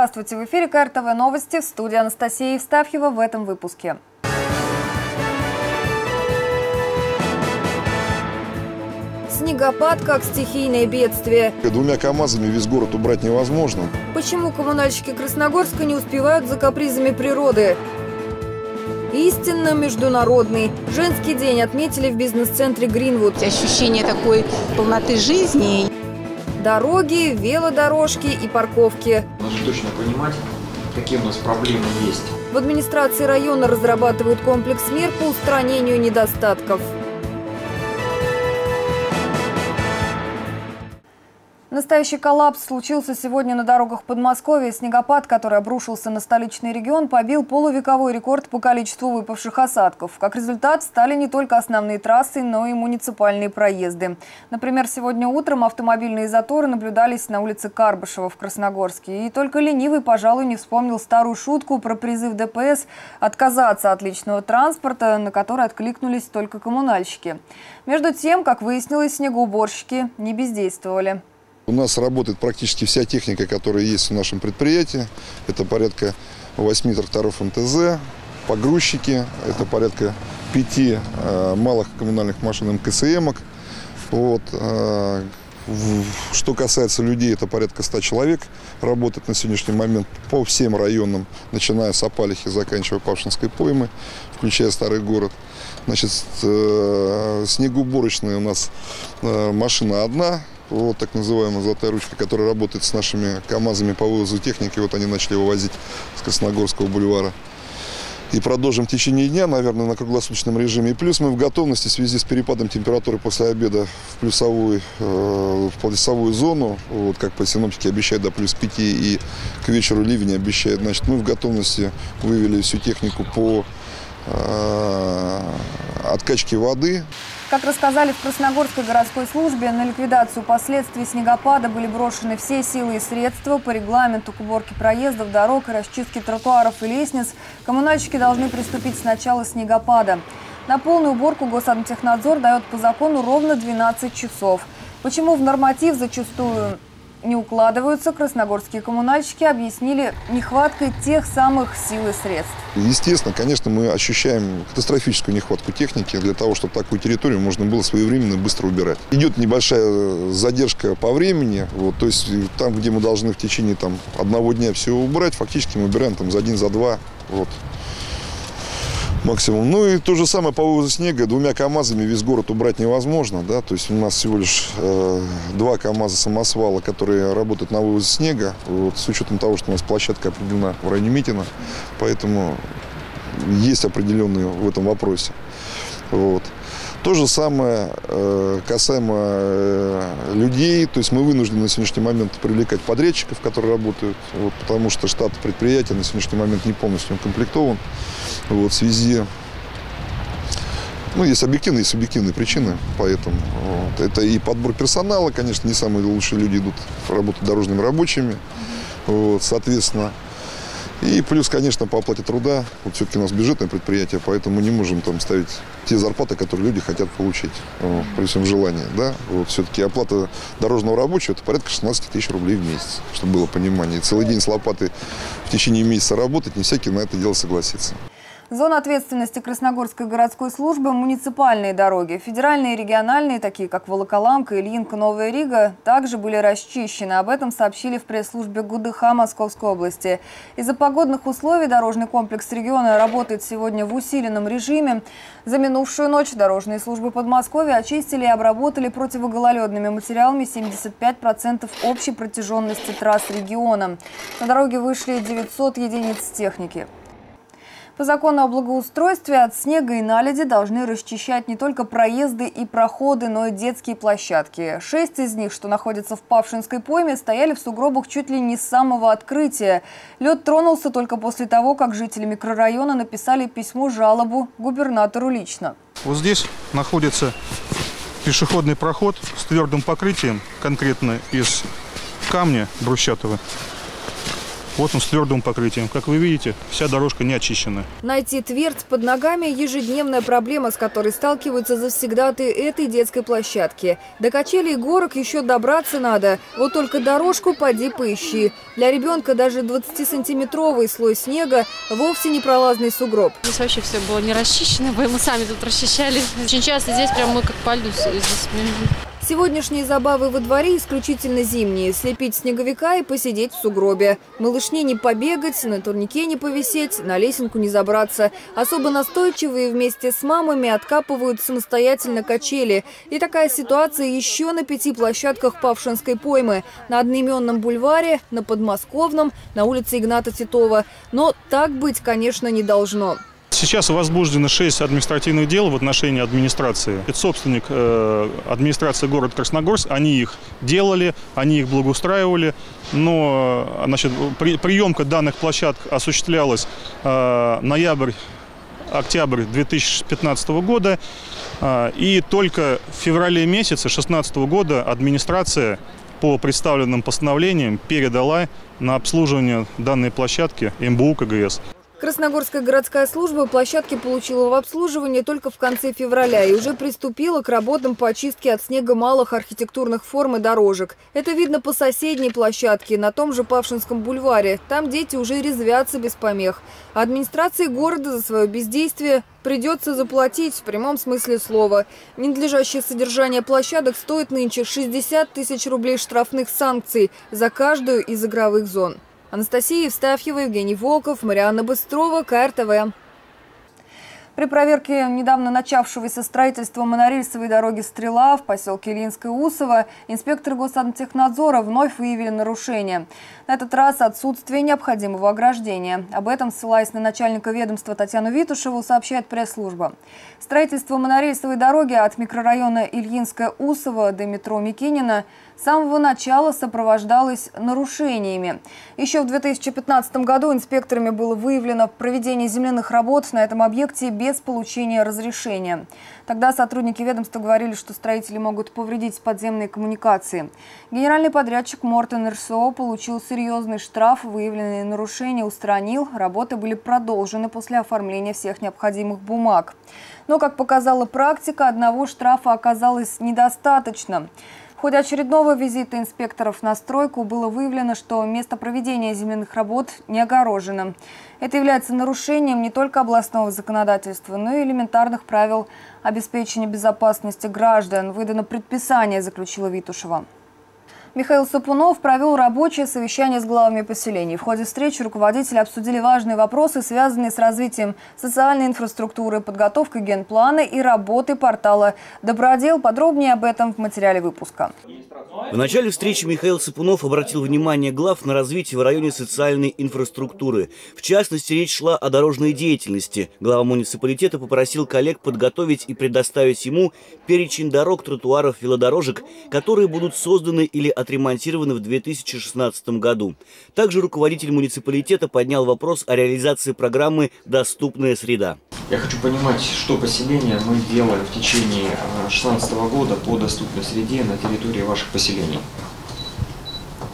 Здравствуйте, в эфире КРТВ новости в студии Анастасия Евстафьева в этом выпуске. Снегопад как стихийное бедствие. Двумя КАМАЗами весь город убрать невозможно. Почему коммунальщики Красногорска не успевают за капризами природы? Истинно международный. Женский день отметили в бизнес-центре Гринвуд. Ощущение такой полноты жизни. Дороги, велодорожки и парковки. Нужно точно понимать, какие у нас проблемы есть. В администрации района разрабатывают комплекс мер по устранению недостатков. Настоящий коллапс случился сегодня на дорогах Подмосковья. Снегопад, который обрушился на столичный регион, побил полувековой рекорд по количеству выпавших осадков. Как результат, стали не только основные трассы, но и муниципальные проезды. Например, сегодня утром автомобильные заторы наблюдались на улице Карбышева в Красногорске. И только ленивый, пожалуй, не вспомнил старую шутку про призыв ДПС отказаться от личного транспорта, на который откликнулись только коммунальщики. Между тем, как выяснилось, снегоуборщики не бездействовали. У нас работает практически вся техника, которая есть в нашем предприятии. Это порядка 8 тракторов МТЗ, погрузчики, это порядка 5 э, малых коммунальных машин МКСМок. Вот, э, что касается людей, это порядка 100 человек работает на сегодняшний момент по всем районам, начиная с Апалихи, заканчивая Павшинской поймы, включая Старый город. Значит, э, снегоуборочная у нас машина одна, вот так называемая «Золотая ручка», которая работает с нашими КАМАЗами по вывозу техники. Вот они начали вывозить с Красногорского бульвара. И продолжим в течение дня, наверное, на круглосуточном режиме. И плюс мы в готовности в связи с перепадом температуры после обеда в плюсовую, э, в плюсовую зону. Вот, как по синоптике обещают до плюс 5 и к вечеру ливень обещает. Значит, мы в готовности вывели всю технику по э, откачке воды. Как рассказали в Красногорской городской службе, на ликвидацию последствий снегопада были брошены все силы и средства по регламенту к уборке проездов, дорог и расчистке тротуаров и лестниц. Коммунальщики должны приступить с начала снегопада. На полную уборку Госадмтехнадзор дает по закону ровно 12 часов. Почему в норматив зачастую не укладываются, красногорские коммунальщики объяснили нехваткой тех самых сил и средств. Естественно, конечно, мы ощущаем катастрофическую нехватку техники для того, чтобы такую территорию можно было своевременно и быстро убирать. Идет небольшая задержка по времени, вот, то есть там, где мы должны в течение там, одного дня все убрать, фактически мы убираем там, за один, за два. Вот максимум. Ну и то же самое по вывозу снега. Двумя КАМАЗами весь город убрать невозможно. Да? То есть у нас всего лишь э, два КАМАЗа самосвала, которые работают на вывозе снега. Вот, с учетом того, что у нас площадка определена в районе Митина. Поэтому есть определенные в этом вопросе. Вот. То же самое э, касаемо э, людей, то есть мы вынуждены на сегодняшний момент привлекать подрядчиков, которые работают, вот, потому что штат предприятия на сегодняшний момент не полностью укомплектован. Вот, в связи ну, есть объективные и субъективные причины, поэтому вот. это и подбор персонала, конечно, не самые лучшие люди идут работать дорожными рабочими, вот, соответственно, и плюс, конечно, по оплате труда. Вот все-таки у нас бюджетное предприятие, поэтому не можем там ставить те зарплаты, которые люди хотят получить вот, при всем желании. Да? Вот, все-таки оплата дорожного рабочего – это порядка 16 тысяч рублей в месяц, чтобы было понимание. И целый день с лопатой в течение месяца работать, не всякий на это дело согласится. Зона ответственности Красногорской городской службы – муниципальные дороги. Федеральные и региональные, такие как Волоколамка, Ильинка, Новая Рига, также были расчищены. Об этом сообщили в пресс-службе ГУДХ Московской области. Из-за погодных условий дорожный комплекс региона работает сегодня в усиленном режиме. За минувшую ночь дорожные службы Подмосковья очистили и обработали противогололедными материалами 75% общей протяженности трасс региона. На дороге вышли 900 единиц техники. По закону о благоустройстве от снега и наледи должны расчищать не только проезды и проходы, но и детские площадки. Шесть из них, что находятся в Павшинской пойме, стояли в сугробах чуть ли не с самого открытия. Лед тронулся только после того, как жители микрорайона написали письмо-жалобу губернатору лично. Вот здесь находится пешеходный проход с твердым покрытием, конкретно из камня брусчатого. Вот он с твердым покрытием. Как вы видите, вся дорожка не очищена. Найти твердь под ногами – ежедневная проблема, с которой сталкиваются завсегдаты этой детской площадки. До качелей и горок еще добраться надо. Вот только дорожку поди поищи. Для ребенка даже 20-сантиметровый слой снега – вовсе не пролазный сугроб. Здесь вообще все было не расчищено, мы сами тут расчищали. Очень часто здесь прям мы как по льду здесь Сегодняшние забавы во дворе исключительно зимние. Слепить снеговика и посидеть в сугробе. Малышне не побегать, на турнике не повисеть, на лесенку не забраться. Особо настойчивые вместе с мамами откапывают самостоятельно качели. И такая ситуация еще на пяти площадках Павшинской поймы. На одноименном бульваре, на Подмосковном, на улице Игната Титова. Но так быть, конечно, не должно. Сейчас возбуждено 6 административных дел в отношении администрации. Это собственник э, администрации города Красногорск. Они их делали, они их благоустраивали. Но значит, при, приемка данных площадок осуществлялась э, ноябрь октябрь 2015 года. Э, и только в феврале месяце 2016 года администрация по представленным постановлениям передала на обслуживание данной площадки МБУ КГС. Красногорская городская служба площадки получила в обслуживание только в конце февраля и уже приступила к работам по очистке от снега малых архитектурных форм и дорожек. Это видно по соседней площадке, на том же Павшинском бульваре. Там дети уже резвятся без помех. Администрации города за свое бездействие придется заплатить в прямом смысле слова. Ненадлежащее содержание площадок стоит нынче 60 тысяч рублей штрафных санкций за каждую из игровых зон. Анастасия Евстафьева, Евгений Волков, Марианна Быстрова, КРТВ. При проверке недавно начавшегося строительства монорельсовой дороги «Стрела» в поселке Ильинское-Усово инспекторы Госантехнадзора вновь выявили нарушение. На этот раз отсутствие необходимого ограждения. Об этом, ссылаясь на начальника ведомства Татьяну Витушеву, сообщает пресс-служба. Строительство монорельсовой дороги от микрорайона Ильинское-Усово до метро Микинина с самого начала сопровождалось нарушениями. Еще в 2015 году инспекторами было выявлено проведение земляных работ на этом объекте без получения разрешения. Тогда сотрудники ведомства говорили, что строители могут повредить подземные коммуникации. Генеральный подрядчик Мортен РСО получил серьезный штраф, выявленные нарушения устранил, работы были продолжены после оформления всех необходимых бумаг. Но, как показала практика, одного штрафа оказалось недостаточно. В ходе очередного визита инспекторов на стройку было выявлено, что место проведения земляных работ не огорожено. Это является нарушением не только областного законодательства, но и элементарных правил обеспечения безопасности граждан. Выдано предписание, заключила Витушева. Михаил Сапунов провел рабочее совещание с главами поселений. В ходе встречи руководители обсудили важные вопросы, связанные с развитием социальной инфраструктуры, подготовкой генплана и работой портала «Добродел». Подробнее об этом в материале выпуска. В начале встречи Михаил Сапунов обратил внимание глав на развитие в районе социальной инфраструктуры. В частности, речь шла о дорожной деятельности. Глава муниципалитета попросил коллег подготовить и предоставить ему перечень дорог, тротуаров, велодорожек, которые будут созданы или отремонтированы в 2016 году. Также руководитель муниципалитета поднял вопрос о реализации программы «Доступная среда». Я хочу понимать, что поселение мы делаем в течение 2016 года по доступной среде на территории ваших поселений.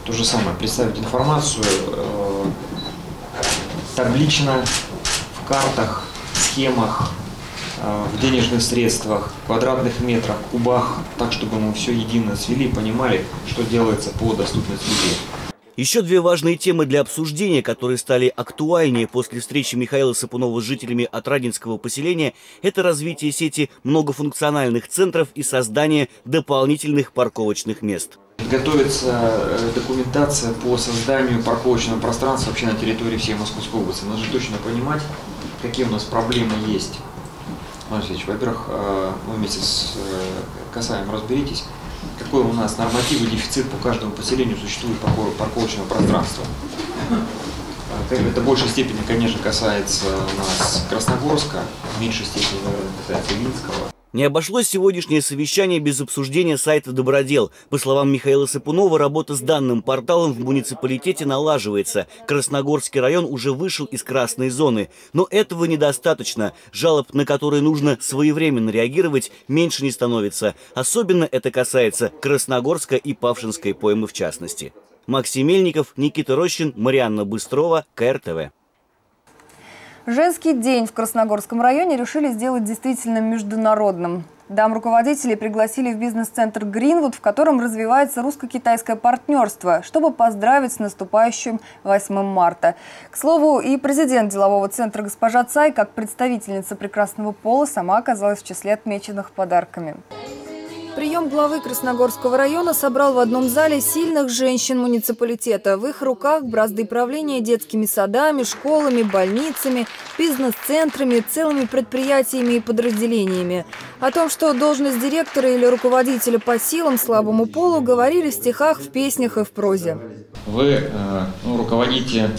То же самое, представить информацию э, таблично, в картах, схемах, э, в денежных средствах, квадратных метрах, кубах, так, чтобы мы все едино свели, понимали, что делается по доступной среде. Еще две важные темы для обсуждения, которые стали актуальнее после встречи Михаила Сапунова с жителями Отрадинского поселения, это развитие сети многофункциональных центров и создание дополнительных парковочных мест. Готовится э, документация по созданию парковочного пространства вообще на территории всей Московской области. Надо же точно понимать, какие у нас проблемы есть. Во-первых, э, вы вместе с э, Касаем разберитесь, какой у нас норматив и дефицит по каждому поселению существует парковочного пространства. Это в большей степени, конечно, касается у нас Красногорска, в меньшей степени, наверное, касается Минского. Не обошлось сегодняшнее совещание без обсуждения сайта «Добродел». По словам Михаила Сапунова, работа с данным порталом в муниципалитете налаживается. Красногорский район уже вышел из красной зоны. Но этого недостаточно. Жалоб, на которые нужно своевременно реагировать, меньше не становится. Особенно это касается Красногорска и Павшинской поймы в частности. Максим Мельников, Никита Рощин, Марианна Быстрова, КРТВ. Женский день в Красногорском районе решили сделать действительно международным. Дам руководителей пригласили в бизнес-центр «Гринвуд», в котором развивается русско-китайское партнерство, чтобы поздравить с наступающим 8 марта. К слову, и президент делового центра госпожа Цай, как представительница прекрасного пола, сама оказалась в числе отмеченных подарками. Прием главы Красногорского района собрал в одном зале сильных женщин муниципалитета. В их руках бразды правления детскими садами, школами, больницами, бизнес-центрами, целыми предприятиями и подразделениями. О том, что должность директора или руководителя по силам слабому полу, говорили в стихах, в песнях и в прозе. Вы э, ну, руководите,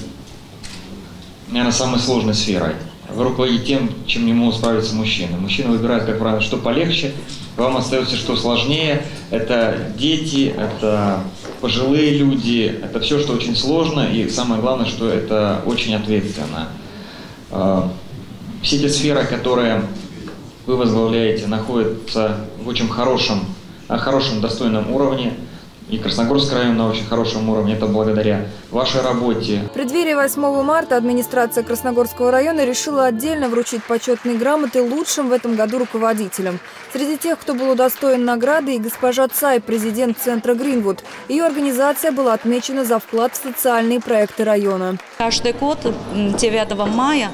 наверное, самой сложной сферой. Вы руководите тем, чем не могут справиться мужчины. Мужчина выбирает, как правило, что полегче, вам остается что сложнее. Это дети, это пожилые люди, это все, что очень сложно, и самое главное, что это очень ответственно. А, все эти сферы, которые вы возглавляете, находятся в очень хорошем, хорошем достойном уровне – и Красногорский район на очень хорошем уровне. Это благодаря вашей работе. В преддверии 8 марта администрация Красногорского района решила отдельно вручить почетные грамоты лучшим в этом году руководителям. Среди тех, кто был удостоен награды, и госпожа Цай, президент центра Гринвуд. Ее организация была отмечена за вклад в социальные проекты района. Каждый год 9 мая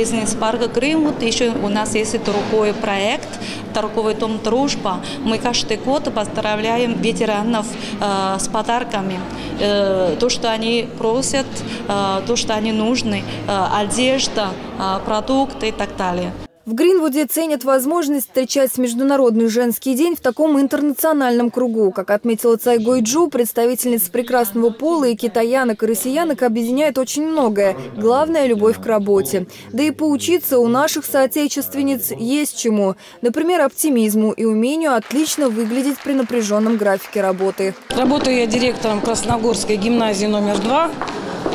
бизнес-парка Гринвуд еще у нас есть другой проект торговый дом «Дружба». Мы каждый год поздравляем ветеранов э, с подарками. Э, то, что они просят, э, то, что они нужны, э, одежда, э, продукты и так далее. В Гринвуде ценят возможность встречать Международный женский день в таком интернациональном кругу. Как отметила Цай Гойджу, представительниц прекрасного пола и китаянок и россиянок объединяет очень многое. Главное – любовь к работе. Да и поучиться у наших соотечественниц есть чему. Например, оптимизму и умению отлично выглядеть при напряженном графике работы. Работаю я директором Красногорской гимназии номер два.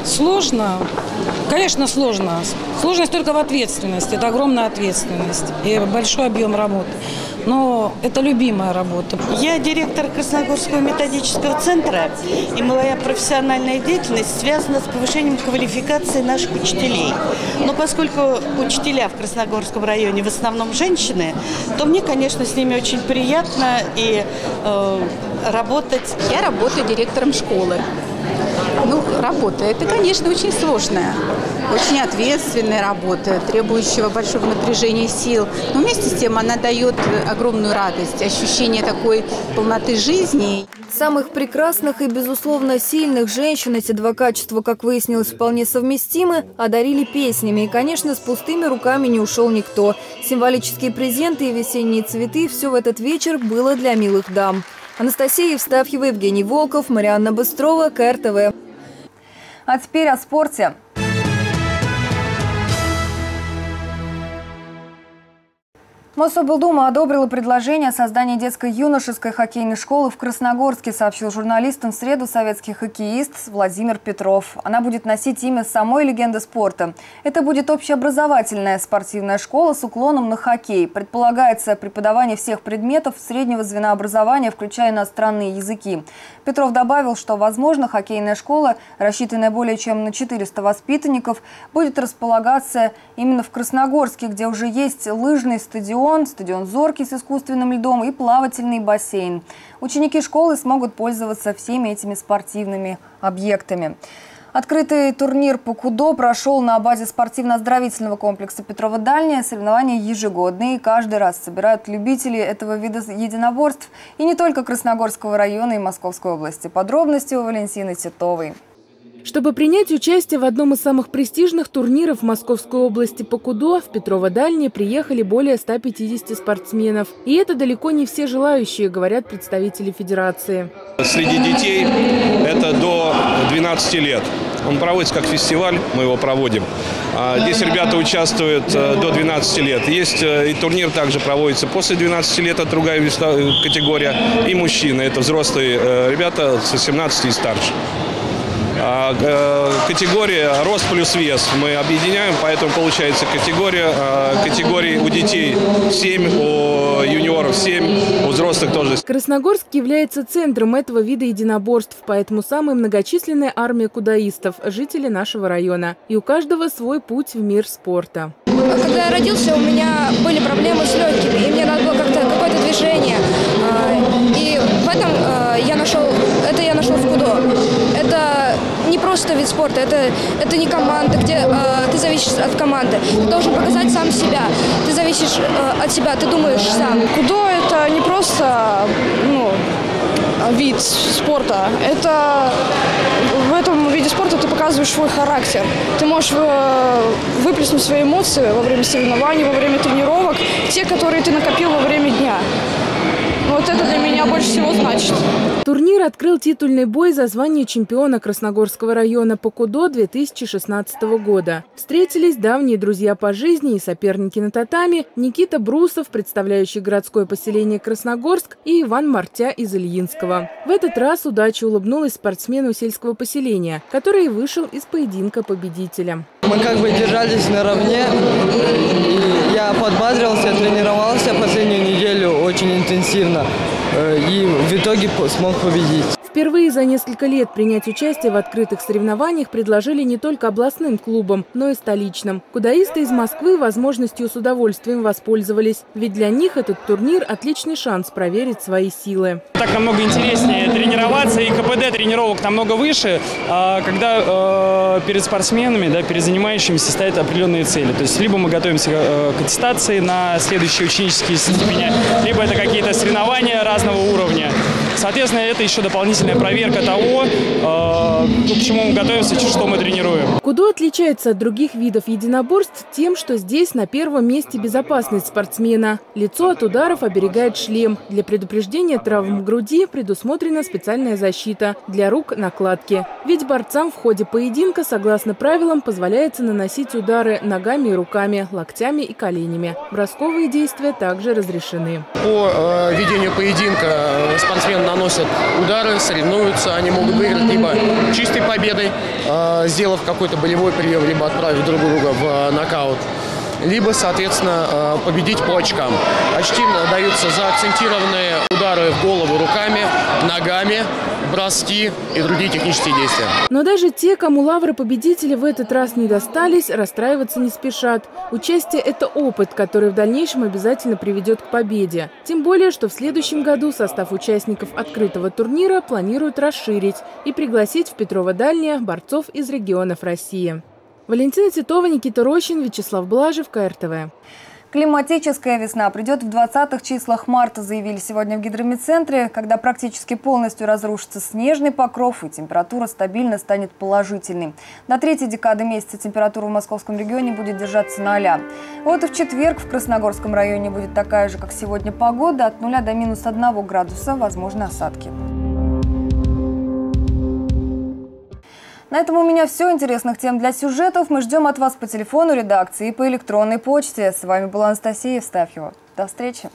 Сложно? Конечно, сложно. Сложность только в ответственности. Это огромная ответственность и большой объем работы. Но это любимая работа. Я директор Красногорского методического центра, и моя профессиональная деятельность связана с повышением квалификации наших учителей. Но поскольку учителя в Красногорском районе в основном женщины, то мне, конечно, с ними очень приятно и э, работать. Я работаю директором школы. Работа, это, конечно, очень сложная, очень ответственная работа, требующая большого напряжения сил. Но вместе с тем она дает огромную радость, ощущение такой полноты жизни. Самых прекрасных и, безусловно, сильных женщин эти два качества, как выяснилось, вполне совместимы, одарили песнями. И, конечно, с пустыми руками не ушел никто. Символические презенты и весенние цветы – все в этот вечер было для милых дам. Анастасия Евстафьева, Евгений Волков, Марианна Быстрова, КРТВ. А теперь о спорте. Мособлдума одобрила предложение о создании детской юношеской хоккейной школы в Красногорске, сообщил журналистам в среду советский хоккеист Владимир Петров. Она будет носить имя самой легенды спорта. Это будет общеобразовательная спортивная школа с уклоном на хоккей. Предполагается преподавание всех предметов среднего звена образования, включая иностранные языки. Петров добавил, что, возможно, хоккейная школа, рассчитанная более чем на 400 воспитанников, будет располагаться именно в Красногорске, где уже есть лыжный стадион стадион, стадион «Зоркий» с искусственным льдом и плавательный бассейн. Ученики школы смогут пользоваться всеми этими спортивными объектами. Открытый турнир по кудо прошел на базе спортивно-оздоровительного комплекса Петрова Дальняя. Соревнования ежегодные каждый раз собирают любителей этого вида единоборств и не только Красногорского района и Московской области. Подробности у Валентины Титовой. Чтобы принять участие в одном из самых престижных турниров Московской области по кудо, в Петрово-Дальнее приехали более 150 спортсменов. И это далеко не все желающие, говорят представители Федерации. Среди детей это до 12 лет. Он проводится как фестиваль, мы его проводим. А здесь ребята участвуют э, до 12 лет. Есть э, и турнир также проводится после 12 лет, это другая категория. И мужчины, это взрослые э, ребята с 18 и старше. А, категория рост плюс вес. Мы объединяем, поэтому получается категория категории у детей 7, у юниоров 7, у взрослых тоже. Красногорск является центром этого вида единоборств, поэтому самая многочисленная армия кудаистов – жители нашего района. И у каждого свой путь в мир спорта. Когда я родился, у меня были проблемы с легкими, и мне надо было как-то какое-то движение. Вид спорта, это, это не команда, где э, ты зависишь от команды. Ты должен показать сам себя. Ты зависишь э, от себя, ты думаешь сам. Кудо это не просто ну, вид спорта. Это в этом виде спорта ты показываешь свой характер. Ты можешь э, выплеснуть свои эмоции во время соревнований, во время тренировок, те, которые ты накопил во время дня. Вот это для меня больше всего значит. Турнир открыл титульный бой за звание чемпиона Красногорского района по КУДО 2016 года. Встретились давние друзья по жизни и соперники на татами Никита Брусов, представляющий городское поселение Красногорск, и Иван Мартя из Ильинского. В этот раз удача улыбнулась спортсмену сельского поселения, который вышел из поединка победителя. Мы как бы держались наравне. Я подбадрился, тренировался последнюю неделю очень интенсивно. И в итоге смог победить. Впервые за несколько лет принять участие в открытых соревнованиях предложили не только областным клубам, но и столичным. Кудаисты из Москвы возможностью с удовольствием воспользовались, ведь для них этот турнир – отличный шанс проверить свои силы. Так намного интереснее тренироваться, и КПД тренировок намного выше, а когда э, перед спортсменами, да, перед занимающимися стоят определенные цели. То есть либо мы готовимся э, к аттестации на следующие ученические степени, либо это какие-то соревнования разного уровня. Соответственно, это еще дополнительная проверка того, э, к чему мы готовимся, что мы тренируем. Кудо отличается от других видов единоборств тем, что здесь на первом месте безопасность спортсмена. Лицо от ударов оберегает шлем. Для предупреждения травм груди предусмотрена специальная защита. Для рук – накладки. Ведь борцам в ходе поединка, согласно правилам, позволяется наносить удары ногами и руками, локтями и коленями. Бросковые действия также разрешены. По э, ведению поединка э, спортсмен наносят удары, соревнуются. Они могут выиграть либо чистой победой, э, сделав какой-то болевой прием, либо отправив друг друга в э, нокаут либо, соответственно, э, победить по очкам. Очки даются за акцентированные удары в голову руками, ногами, броски и другие технические действия. Но даже те, кому лавры победителя в этот раз не достались, расстраиваться не спешат. Участие – это опыт, который в дальнейшем обязательно приведет к победе. Тем более, что в следующем году состав участников открытого турнира планируют расширить и пригласить в Петрово-Дальнее борцов из регионов России. Валентина Титова, Никита Рощин, Вячеслав Блажев, КРТВ. Климатическая весна придет в 20-х числах марта, заявили сегодня в гидромедцентре, когда практически полностью разрушится снежный покров и температура стабильно станет положительной. До третьей декады месяца температура в московском регионе будет держаться на а. Вот и в четверг в Красногорском районе будет такая же, как сегодня погода, от 0 до минус 1 градуса, возможны осадки. На этом у меня все. Интересных тем для сюжетов мы ждем от вас по телефону редакции и по электронной почте. С вами была Анастасия Евстафьева. До встречи.